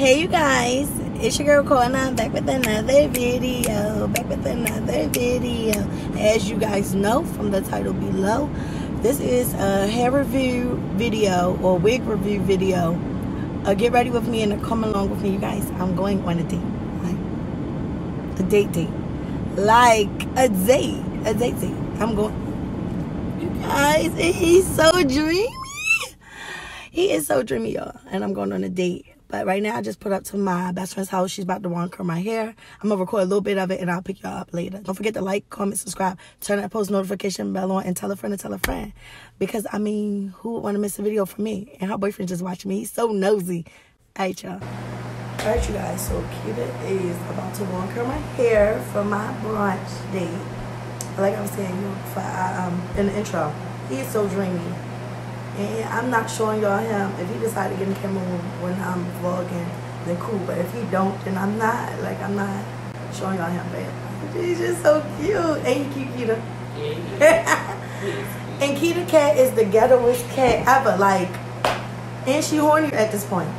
Hey you guys, it's your girl Corna back with another video. Back with another video. As you guys know from the title below, this is a hair review video or wig review video. Uh, get ready with me and come along with me, you guys. I'm going on a date, a date date, like a date, a date date. I'm going. You guys, he's so dreamy. He is so dreamy, y'all. And I'm going on a date. But right now, I just put up to my best friend's house. She's about to want curl my hair. I'm going to record a little bit of it, and I'll pick y'all up later. Don't forget to like, comment, subscribe, turn that post notification bell on, and tell a friend to tell a friend. Because, I mean, who would want to miss a video from me? And her boyfriend just watching me. He's so nosy. All right, y'all. All right, you guys. So, Kita is about to want curl my hair for my brunch date. Like I was saying for, um, in the intro, he is so dreamy. And I'm not showing y'all him. If he decided to get in the camera when I'm vlogging, then cool. But if he don't, then I'm not. Like, I'm not showing y'all him. But he's just so cute. Ain't he cute, Kita? and Kita Cat is the ghettoest cat ever. Like, and she horny at this point.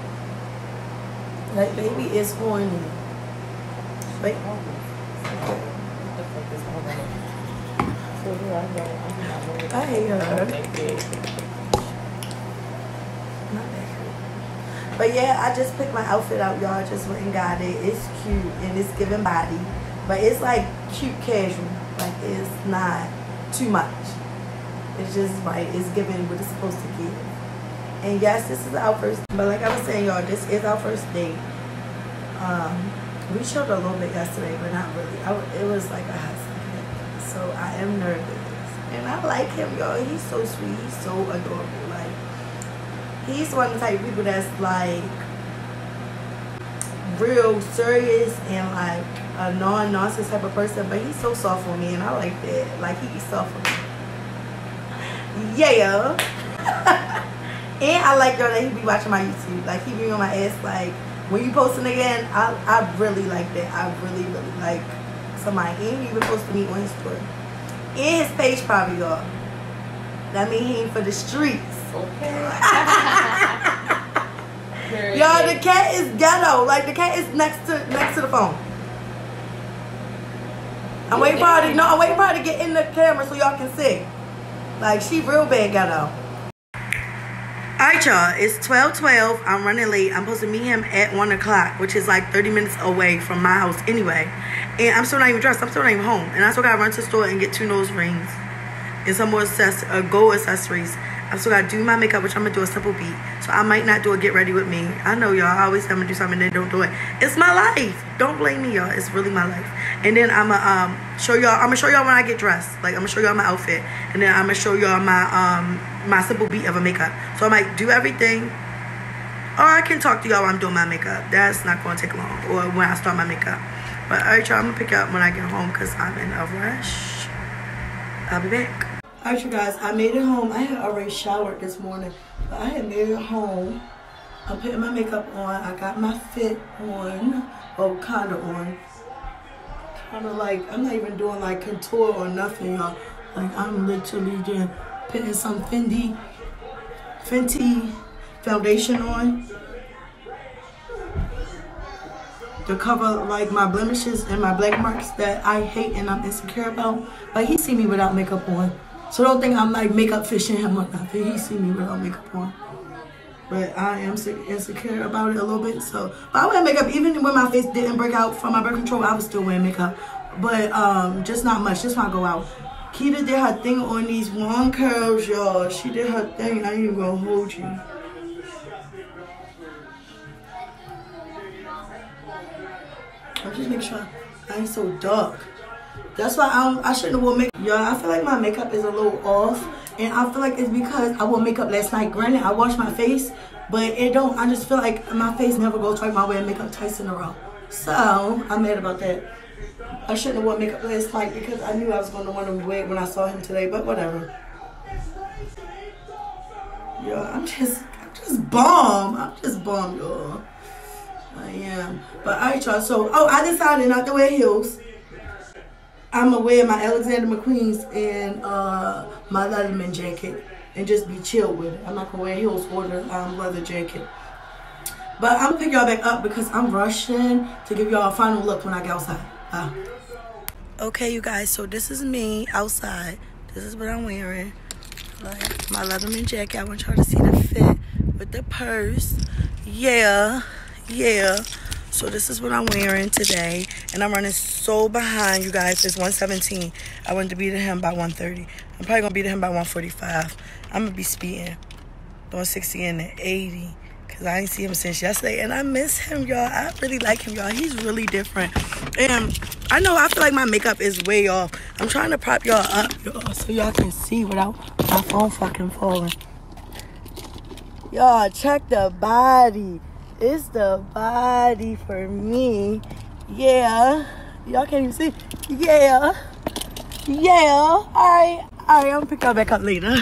Like, baby is horny. Wait. I hate her. But yeah, I just picked my outfit out, y'all. Just went and got it. It's cute and it's giving body. But it's like cute casual. Like it's not too much. It's just right. It's giving what it's supposed to give. And yes, this is our first. But like I was saying, y'all, this is our first date. Um, we chilled a little bit yesterday, but not really. I, it was like a hot. So I am nervous. And I like him, y'all. He's so sweet. He's so adorable. He's one of the type of people that's like real serious and like a non-nonsense type of person but he's so soft for me and I like that. Like he's soft for me. Yeah. And I like y'all that he be watching my YouTube. Like he be on my ass like when you posting again I, I really like that. I really really like somebody. He even posted me on his story and his page probably y'all that mean he ain't for the streets Okay. Y'all, the cat is ghetto. Like the cat is next to next to the phone. I'm waiting for her to no, I'm waiting for her to get in the camera so y'all can see. Like she real bad ghetto. Alright y'all, it's 12 12. I'm running late. I'm supposed to meet him at 1 o'clock, which is like 30 minutes away from my house anyway. And I'm still not even dressed. I'm still not even home. And I still gotta run to the store and get two nose rings and some more access- uh, gold accessories. I still gotta do my makeup, which I'm gonna do a simple beat. So I might not do a get ready with me. I know y'all I always tell me to do something and then don't do it. It's my life. Don't blame me, y'all. It's really my life. And then I'ma um show y'all. I'm gonna show y'all when I get dressed. Like I'm gonna show y'all my outfit, and then I'm gonna show y'all my um my simple beat of a makeup. So I might do everything, or I can talk to y'all while I'm doing my makeup. That's not gonna take long, or when I start my makeup. But alright, y'all. I'm gonna pick up when I get home because I'm in a rush. I'll be back. Alright, you guys, I made it home. I had already showered this morning, but I had made it home. I'm putting my makeup on. I got my fit on, oh, kind of on. Kind of like, I'm not even doing like contour or nothing, y'all. Like, I'm literally just putting some Fendi, Fenty foundation on. To cover like my blemishes and my black marks that I hate and I'm insecure about. But he see me without makeup on. So don't think I'm like makeup fishing him or nothing. He see me without makeup on. But I am insecure about it a little bit. So, but I wear makeup even when my face didn't break out from my birth control. I was still wearing makeup, but um, just not much. Just when I go out. Kita did her thing on these long curls, y'all. She did her thing. I ain't even gonna hold you. I'm just making sure I ain't so dark. That's why I, don't, I shouldn't have worn makeup. Y'all, I feel like my makeup is a little off. And I feel like it's because I wore makeup last night. Granted, I washed my face. But it don't, I just feel like my face never goes right my way and makeup twice in a row. So, I'm mad about that. I shouldn't have worn makeup last night because I knew I was going to want to wear it when I saw him today. But whatever. Yo, I'm just, I'm just bomb. I'm just bomb, y'all. I am. But alright, y'all. So, oh, I decided not to wear heels. I'm gonna wear my Alexander McQueen's and uh, my Letterman jacket and just be chill with it. I'm not gonna wear heels or the um, leather jacket. But I'm gonna pick y'all back up because I'm rushing to give y'all a final look when I get outside. Uh. Okay, you guys, so this is me outside. This is what I'm wearing. Like my Letterman jacket. I want y'all to see the fit with the purse. Yeah, yeah. So this is what I'm wearing today. And I'm running so behind, you guys. It's 117. I wanted to beat him by 130. I'm probably going to beat him by 145. I'm going to be speeding. Doing 60 and 80. Because I ain't seen him since yesterday. And I miss him, y'all. I really like him, y'all. He's really different. And I know I feel like my makeup is way off. I'm trying to prop y'all up, y'all, so y'all can see without my phone fucking falling. Y'all, check the body. It's the body for me. Yeah. Y'all can't even see. Yeah. Yeah. All right. All right. I'm pick y'all back up later.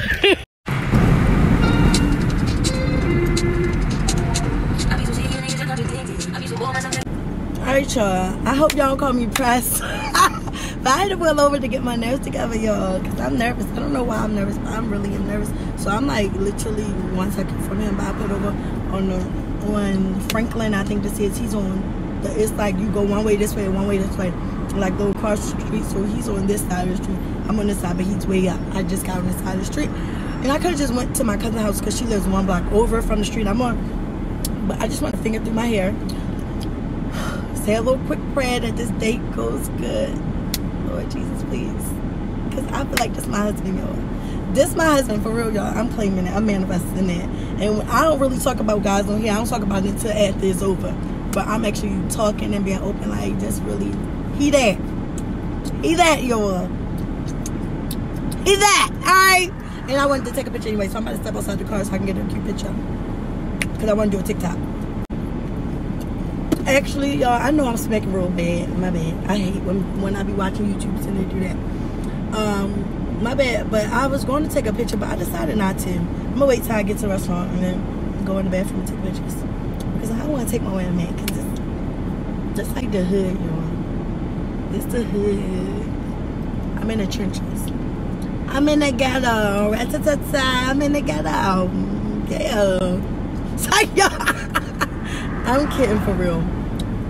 Alright, y'all. I hope y'all don't call me press. but I had to pull over to get my nerves together, y'all. Because I'm nervous. I don't know why I'm nervous, but I'm really nervous. So I'm like literally one second from him. But I put over on the on Franklin. I think this is he's on. The, it's like you go one way this way, one way this way, like go across the street. So he's on this side of the street. I'm on this side, but he's way up. I just got on this side of the street, and I could have just went to my cousin's house because she lives one block over from the street I'm on. But I just want to finger through my hair. Say a little quick prayer that this date goes good. Lord Jesus, please. Because I feel like this my husband, y'all. This my husband for real, y'all. I'm claiming it. I'm manifesting it. And I don't really talk about guys on here. I don't talk about it until after it's over. But I'm actually talking and being open, like just really. He that. He that, y'all. He that. Alright. And I wanted to take a picture anyway, so I'm about to step outside the car so I can get a cute picture. Because I want to do a TikTok. Actually, y'all, I know I'm smacking real bad. My bad. I hate when when I be watching YouTube and they do that. Um, my bad. But I was going to take a picture, but I decided not to. I'm gonna wait till I get to the restaurant and then go in the bathroom and take pictures. Because I don't want to take my way man. Cause it's just like the hood, y'all. This the hood. I'm in the trenches. I'm in the ghetto. Rat-ta-ta-ta. I'm in the ghetto. Yeah. Y'all. I'm kidding for real.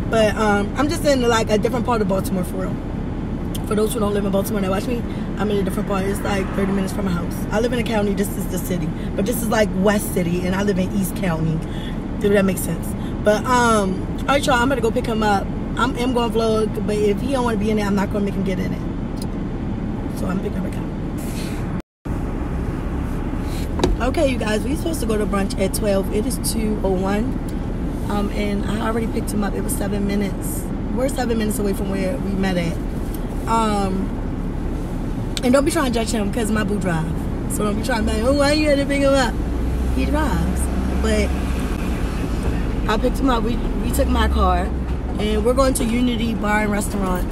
But um, I'm just in like a different part of Baltimore for real for those who don't live in Baltimore that watch me, I'm in a different part. It's like 30 minutes from my house. I live in a county. This is the city. But this is like West City, and I live in East County. If that makes sense. But, um, all right, y'all. I'm going to go pick him up. I'm, to vlog, but if he don't want to be in there, I'm not going to make him get in it. So I'm picking him up. Okay, you guys, we're supposed to go to brunch at 12. It is 2.01. Um, and I already picked him up. It was seven minutes. We're seven minutes away from where we met at. Um, and don't be trying to judge him because my boo drive. So don't be trying to be like, oh, why you had to pick him up? He drives. But I picked him up. We, we took my car. And we're going to Unity Bar and Restaurant.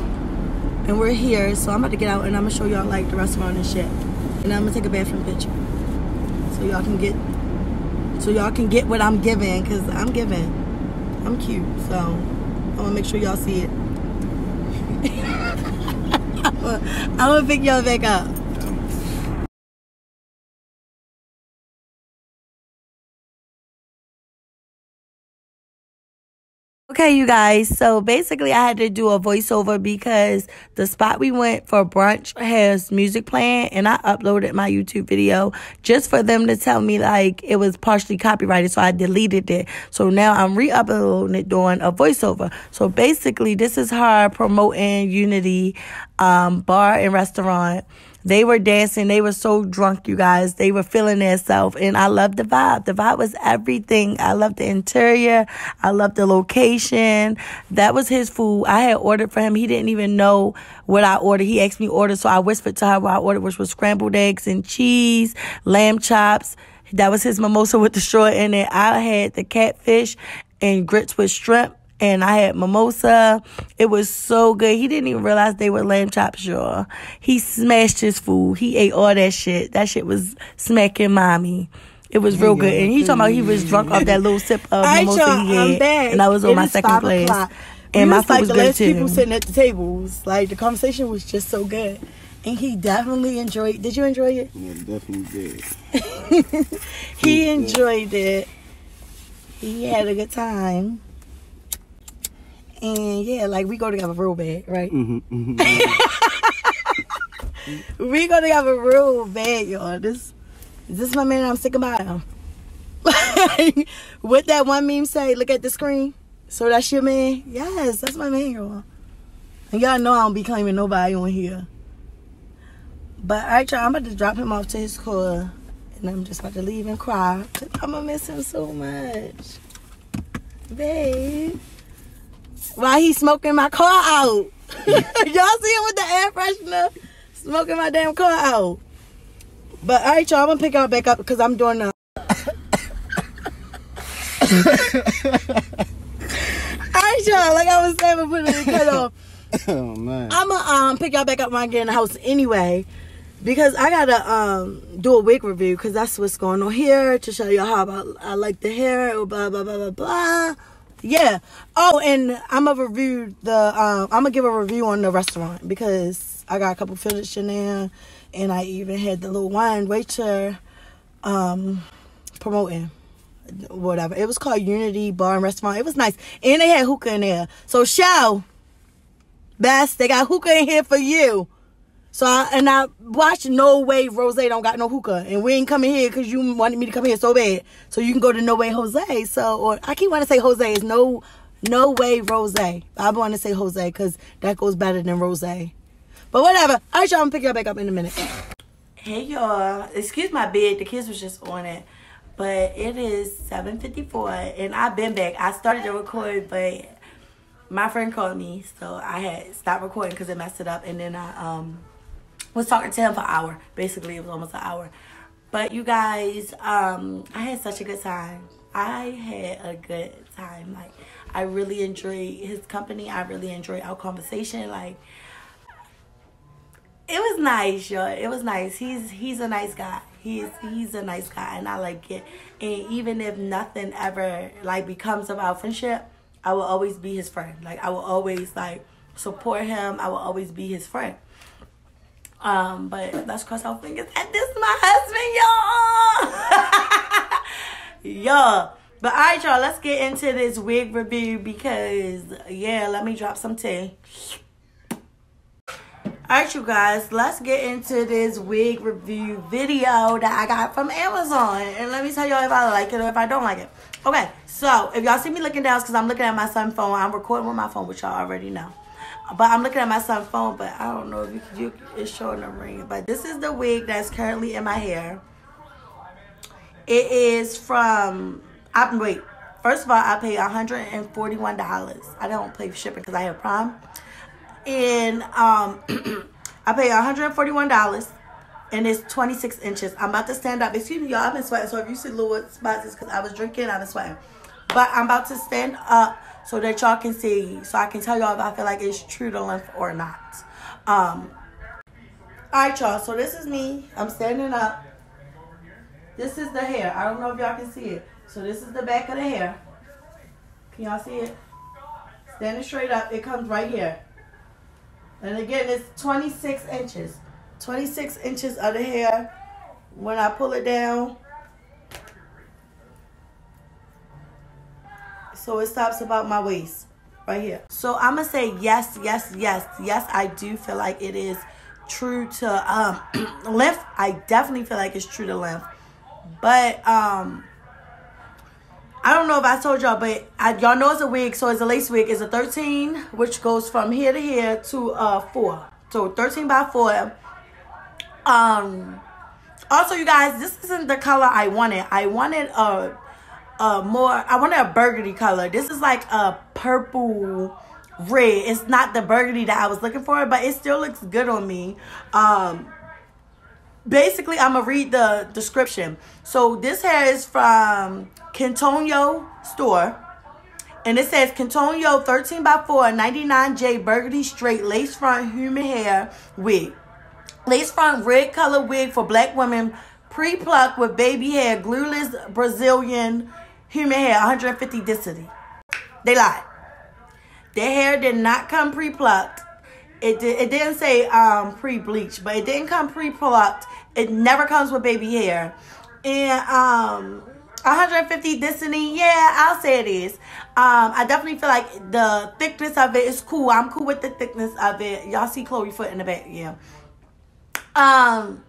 And we're here. So I'm about to get out and I'm going to show y'all like the restaurant and shit. And I'm going to take a bathroom picture. So y'all can get so y'all can get what I'm giving because I'm giving. I'm cute. So I'm going to make sure y'all see it. I'm gonna pick y'all back up. Okay, you guys. So basically, I had to do a voiceover because the spot we went for brunch has music playing, and I uploaded my YouTube video just for them to tell me like it was partially copyrighted. So I deleted it. So now I'm re-uploading it doing a voiceover. So basically, this is her promoting Unity um, bar and restaurant they were dancing. They were so drunk, you guys. They were feeling themselves. And I loved the vibe. The vibe was everything. I loved the interior. I loved the location. That was his food. I had ordered for him. He didn't even know what I ordered. He asked me order. So I whispered to her what I ordered, which was scrambled eggs and cheese, lamb chops. That was his mimosa with the straw in it. I had the catfish and grits with shrimp and I had mimosa. It was so good. He didn't even realize they were lamb chops, y'all. He smashed his food. He ate all that shit. That shit was smacking mommy. It was real good. And he talking about he was drunk off that little sip of mimosa he had. And I was on it my second class. And my food like was the good last too. people sitting at the tables. Like the conversation was just so good. And he definitely enjoyed Did you enjoy it? Yeah, definitely did. he enjoyed it. he had a good time. And yeah, like we go together real bad, right? Mm-hmm, mm-hmm. we go together real bad, y'all. This this my man. I'm sick about him. what that one meme say? Look at the screen. So that's your man? Yes, that's my man, y'all. And y'all know I don't be claiming nobody on here. But y'all, I'm about to drop him off to his car. And I'm just about to leave and cry. Cause I'm gonna miss him so much. Babe. Why he smoking my car out? Y'all see him with the air freshener? Smoking my damn car out. But alright, y'all, I'm gonna pick y'all back up because I'm doing the Alright, y'all, like I was saying before the cut off. oh man. I'ma um pick y'all back up when I get in the house anyway. Because I gotta um do a wig review because that's what's going on here to show y'all how I, I like the hair, blah blah blah blah blah. Yeah. Oh, and I'm gonna review the um I'm gonna give a review on the restaurant because I got a couple fish in there and I even had the little wine waiter um promoting whatever. It was called Unity Bar and Restaurant. It was nice. And they had hookah in there. So show best they got hookah in here for you. So I, and I watched No Way Rose don't got no hookah, and we ain't coming here because you wanted me to come here so bad. So you can go to No Way Jose. So or I keep wanting to say Jose. is no No Way Rose. I want to say Jose because that goes better than Rose. But whatever. All right, y'all. I'm pick y'all back up in a minute. Hey y'all. Excuse my bed. The kids was just on it. But it is 7.54 and I've been back. I started to record, but my friend called me. So I had stopped recording because it messed it up. And then I um was talking to him for an hour. Basically, it was almost an hour. But you guys, um, I had such a good time. I had a good time. Like, I really enjoyed his company. I really enjoyed our conversation. Like, it was nice, y'all. It was nice. He's he's a nice guy. He's he's a nice guy, and I like it. And even if nothing ever like becomes of our friendship, I will always be his friend. Like I will always like support him. I will always be his friend. Um, but let's cross our fingers And this is my husband, y'all. y'all. But all right, y'all. Let's get into this wig review because yeah, let me drop some tea. Alright you guys, let's get into this wig review video that I got from Amazon. And let me tell y'all if I like it or if I don't like it. Okay, so if y'all see me looking down, because I'm looking at my son's phone. I'm recording with my phone, which y'all already know. But I'm looking at my son's phone, but I don't know if you, you it's showing the ring. But this is the wig that's currently in my hair. It is from, I, wait, first of all, I paid $141. I don't pay for shipping because I have Prime and um, I paid $141 and it's 26 inches. I'm about to stand up. Excuse me, y'all. I've been sweating. So if you see little spots, it's because I was drinking. I've been sweating. But I'm about to stand up so that y'all can see. So I can tell y'all if I feel like it's true to length or not. Um, all right, y'all. So this is me. I'm standing up. This is the hair. I don't know if y'all can see it. So this is the back of the hair. Can y'all see it? Standing straight up. It comes right here. And again, it's 26 inches. 26 inches of the hair. When I pull it down, so it stops about my waist right here. So I'm gonna say yes, yes, yes, yes. I do feel like it is true to um, length. I definitely feel like it's true to length, but um, I don't know if I told y'all, but I, y'all know it's a wig, so it's a lace wig. It's a 13, which goes from here to here to uh 4. So 13 by 4. Um, also, you guys, this isn't the color I wanted. I wanted a, a more, I wanted a burgundy color. This is like a purple red. It's not the burgundy that I was looking for, but it still looks good on me. Um, basically, I'm to read the description. So this hair is from Katonyo store. And it says Katonyo 13 by 4 99J burgundy straight lace front human hair wig. Lace front red color wig for black women pre-plucked with baby hair, glueless Brazilian human hair, 150 density. They lied. Their hair did not come pre-plucked. It, did, it didn't say um, pre-bleached, but it didn't come pre-plucked. It never comes with baby hair. And um, 150 density, yeah, I'll say it is. Um, I definitely feel like the thickness of it is cool. I'm cool with the thickness of it. Y'all see Chloe foot in the back, yeah. Um,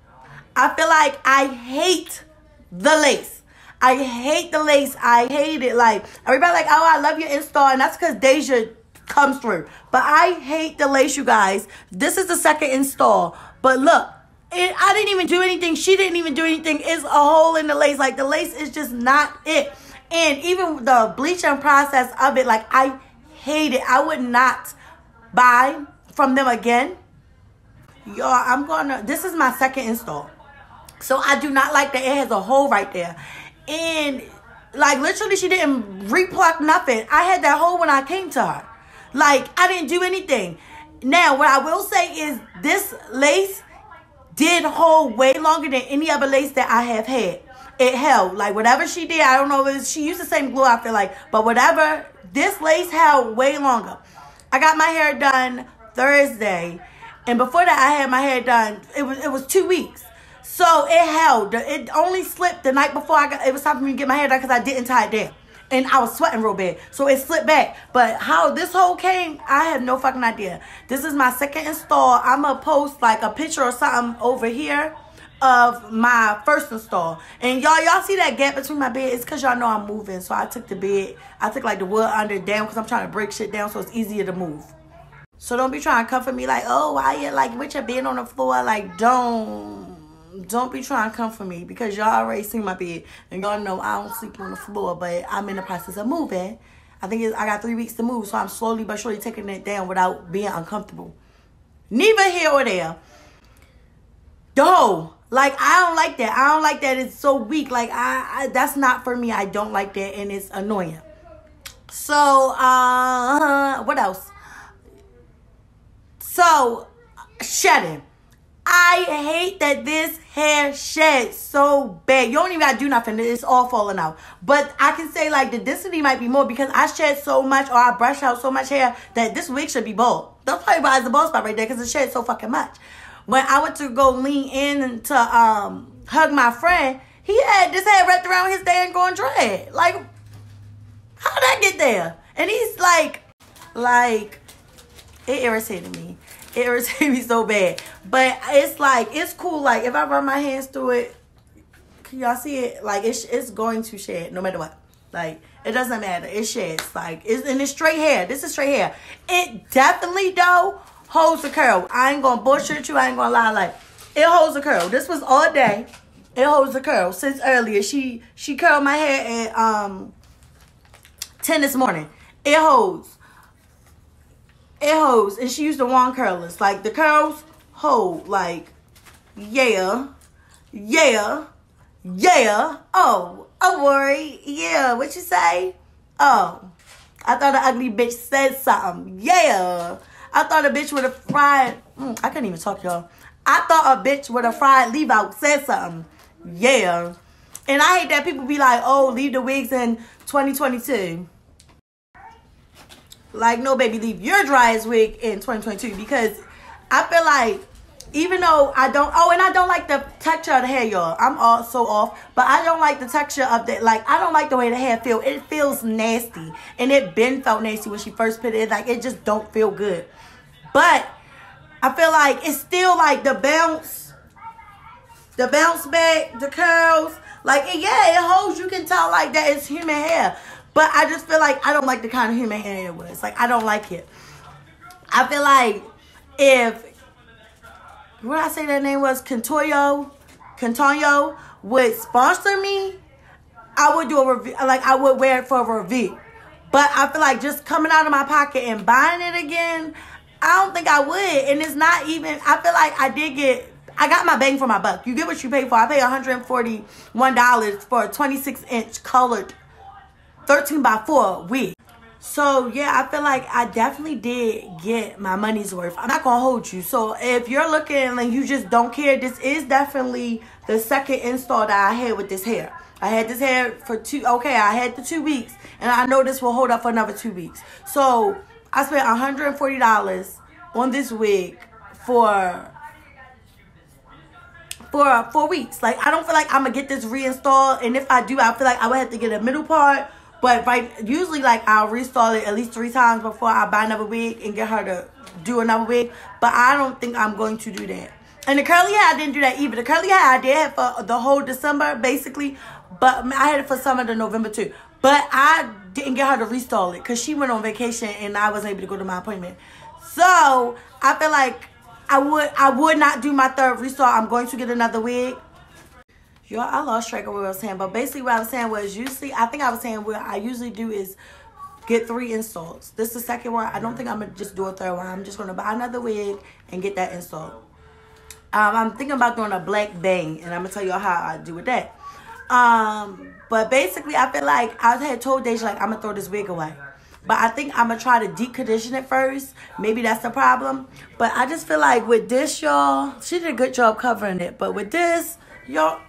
I feel like I hate the lace. I hate the lace. I hate it. Like everybody, like, oh, I love your install, and that's because Deja comes through. But I hate the lace, you guys. This is the second install. But look, it, I didn't even do anything. She didn't even do anything. It's a hole in the lace. Like the lace is just not it. And even the bleaching process of it, like I hate it. I would not buy from them again. Y'all, I'm gonna. This is my second install, so I do not like that it has a hole right there. And like literally, she didn't repluck nothing. I had that hole when I came to her. Like I didn't do anything. Now, what I will say is this lace did hold way longer than any other lace that I have had. It held. Like whatever she did, I don't know if she used the same glue, I feel like. But whatever, this lace held way longer. I got my hair done Thursday. And before that I had my hair done, it was it was two weeks. So it held. It only slipped the night before I got it was time for me to get my hair done because I didn't tie it down and I was sweating real bad. So it slipped back. But how this hole came, I have no fucking idea. This is my second install. I'm going to post like a picture or something over here of my first install. And y'all, y'all see that gap between my bed? It's because y'all know I'm moving. So I took the bed, I took like the wood under down because I'm trying to break shit down so it's easier to move. So don't be trying to comfort me like, oh, why you like with your bed on the floor? Like, don't don't be trying to come for me because y'all already seen my bed and y'all know I don't sleep on the floor, but I'm in the process of moving. I think I got three weeks to move, so I'm slowly but surely taking it down without being uncomfortable. Neither here or there. Though, like I don't like that. I don't like that. It's so weak. Like I, I that's not for me. I don't like that, and it's annoying. So, uh, what else? So, shedding. I hate that this hair sheds so bad. You don't even gotta do nothing. It's all falling out. But I can say like the density might be more because I shed so much or I brush out so much hair that this wig should be bald. That's probably why it's a bald spot right there because it shed so fucking much. When I went to go lean in to um hug my friend, he had this hair wrapped around his dang going dread. Like, how'd I get there? And he's like, like, it irritated me it irritates me so bad. But it's like it's cool. Like if I run my hands through it, can y'all see it? Like it's it's going to shed no matter what. Like it doesn't matter. It sheds. Like it's and it's straight hair. This is straight hair. It definitely though holds the curl. I ain't gonna bullshit you. I ain't gonna lie. Like it holds the curl. This was all day. It holds the curl since earlier. She she curled my hair at um ten this morning. It holds it holds. And she used the wand curlers. Like the curls hold. Like, yeah, yeah, yeah. Oh, oh, worry. Yeah, what you say? Oh, I thought the ugly bitch said something. Yeah. I thought a bitch with a fried. Mm, I couldn't even talk, y'all. I thought a bitch with a fried leave out said something. Yeah. And I hate that people be like, oh, leave the wigs in 2022. Like, no, baby, leave your driest wig in 2022 because I feel like even though I don't, oh, and I don't like the texture of the hair, y'all. I'm all so off, but I don't like the texture of the, like, I don't like the way the hair feel. It feels nasty, and it been felt nasty when she first put it. Like, it just don't feel good. But I feel like it's still like the bounce, the bounce back, the curls. Like, yeah, it holds. You can tell like that it's human hair. But I just feel like I don't like the kind of human it was. Like, I don't like it. I feel like if, what I say that name was, Contoyo, Contoyo would sponsor me, I would do a review, like, I would wear it for a review. But I feel like just coming out of my pocket and buying it again, I don't think I would. And it's not even, I feel like I did get I got my bang for my buck. You get what you pay for. I pay $141 for a 26 inch colored 13 by 4 wig. So yeah, I feel like I definitely did get my money's worth. I'm not gonna hold you. So if you're looking like you just don't care, this is definitely the second install that I had with this hair. I had this hair for two, okay, I had the two weeks, and I know this will hold up for another two weeks. So I spent $140 on this wig for for four weeks. Like I don't feel like I'm gonna get this reinstalled, and if I do, I feel like I would have to get a middle part. But right, usually like I'll restall it at least three times before I buy another wig and get her to do another wig. But I don't think I'm going to do that. And the curly hair, I didn't do that either. The curly hair I did for the whole December, basically. But I had it for summer to November too. But I didn't get her to restall it because she went on vacation and I wasn't able to go to my appointment. So I feel like I would I would not do my third restore. I'm going to get another wig. Y'all, I lost track of what I was saying, but basically what I was saying was usually I think I was saying what I usually do is get three installs. This is the second one. I don't think I'm gonna just do a third one. I'm just gonna buy another wig and get that installed. Um, I'm thinking about doing a black bang, and I'm gonna tell y'all how I do with that. Um, but basically, I feel like I had told Deja like I'm gonna throw this wig away. But I think I'm gonna try to deep condition it first. Maybe that's the problem. But I just feel like with this, y'all, she did a good job covering it. But with this, y'all,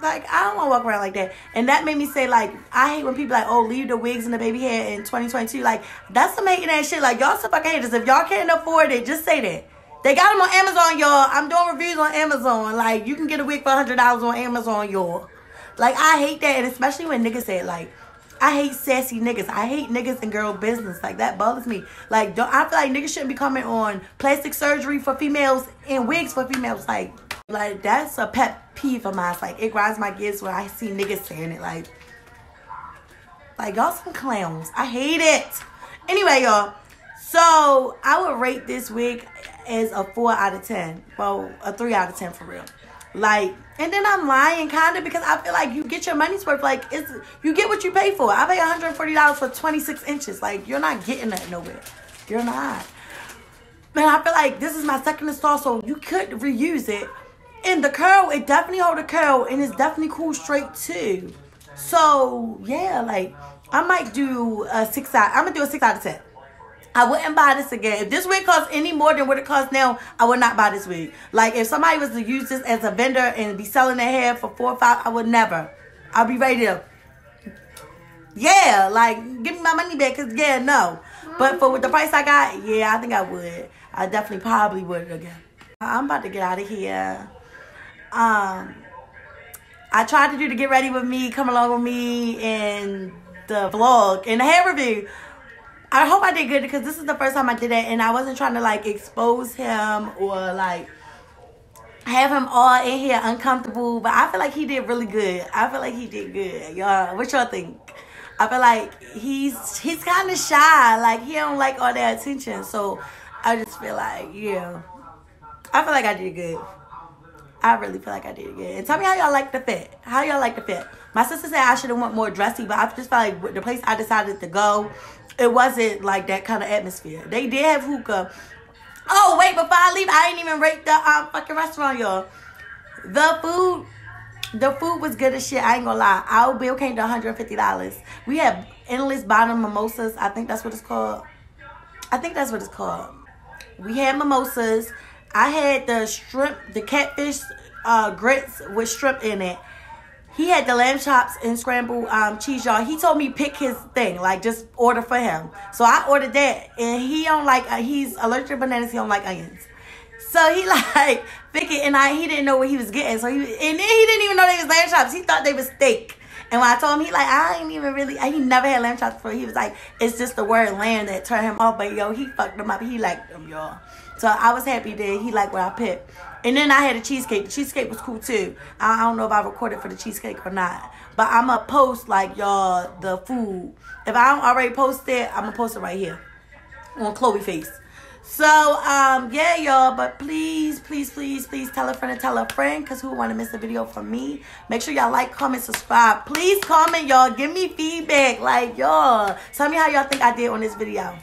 like I don't want to walk around like that. And that made me say like I hate when people like oh leave the wigs and the baby hair in 2022. Like that's some hating that shit. Like y'all some fucking haters. If y'all can't afford it, just say that. They got them on Amazon, y'all. I'm doing reviews on Amazon. Like you can get a wig for hundred dollars on Amazon, y'all. Like I hate that, and especially when niggas say it, like. I hate sassy niggas. I hate niggas and girl business. Like that bothers me. Like don't I feel like niggas shouldn't be coming on plastic surgery for females and wigs for females. Like like that's a pet peeve of mine. It's like it grinds my gears when I see niggas saying it. Like like y'all some clowns. I hate it. Anyway, y'all. So I would rate this wig as a four out of ten. Well, a three out of ten for real. Like, and then I'm lying kind of because I feel like you get your money's worth. Like, it's you get what you pay for. I pay $140 for 26 inches. Like, you're not getting that nowhere. You're not. Man, I feel like this is my second install, so you could reuse it. And the curl, it definitely hold a curl, and it's definitely cool straight too. So yeah, like I might do a six out. I'm gonna do a six out of ten. I wouldn't buy this again. If this wig costs any more than what it costs now, I would not buy this wig. Like if somebody was to use this as a vendor and be selling their hair for four or five, I would never. I'll be ready to. Yeah, like give me my money back. Cause yeah, no. But for the price I got, yeah, I think I would. I definitely probably would again. I'm about to get out of here. Um, I tried to do the get ready with me, come along with me, and the vlog and the hair review. I hope I did good because this is the first time I did it and I wasn't trying to like expose him or like have him all in here uncomfortable. But I feel like he did really good. I feel like he did good. Y'all, what y'all think? I feel like he's he's kind of shy. Like he don't like all that attention. So I just feel like, yeah. I feel like I did good. I really feel like I did good. Tell me how y'all like the fit. How y'all like the fit? My sister said I should have went more dressy, but I just felt like the place I decided to go it wasn't like that kind of atmosphere. They did have hookah. Oh, wait, before I leave, I didn't even rate the um, fucking restaurant, y'all. The food, the food was good as shit. I ain't gonna lie. Our bill came to $150. We had endless bottom mimosas. I think that's what it's called. I think that's what it's called. We had mimosas. I had the shrimp, the catfish uh, grits with shrimp in it he had the lamb chops and scrambled um, cheese, y'all. He told me pick his thing, like just order for him. So I ordered that, and he don't like. Uh, he's allergic to bananas. He don't like onions. So he like pick it, and I he didn't know what he was getting. So he and then he didn't even know they was lamb chops. He thought they was steak. And when I told him, he like, I ain't even really, he never had lamb chops before. He was like, it's just the word lamb that turned him off. But yo, he fucked them up. He liked them, y'all. So I was happy that he liked what I picked. And then I had a cheesecake. The cheesecake was cool too. I don't know if I recorded for the cheesecake or not. But I'm going to post like y'all the food. If I don't already post it, I'm going to post it right here on Chloe Face. So, um, yeah, y'all. But please, please, please, please tell a friend and tell a friend. Because who want to miss a video from me? Make sure y'all like, comment, subscribe. Please comment, y'all. Give me feedback. Like, y'all. Tell me how y'all think I did on this video.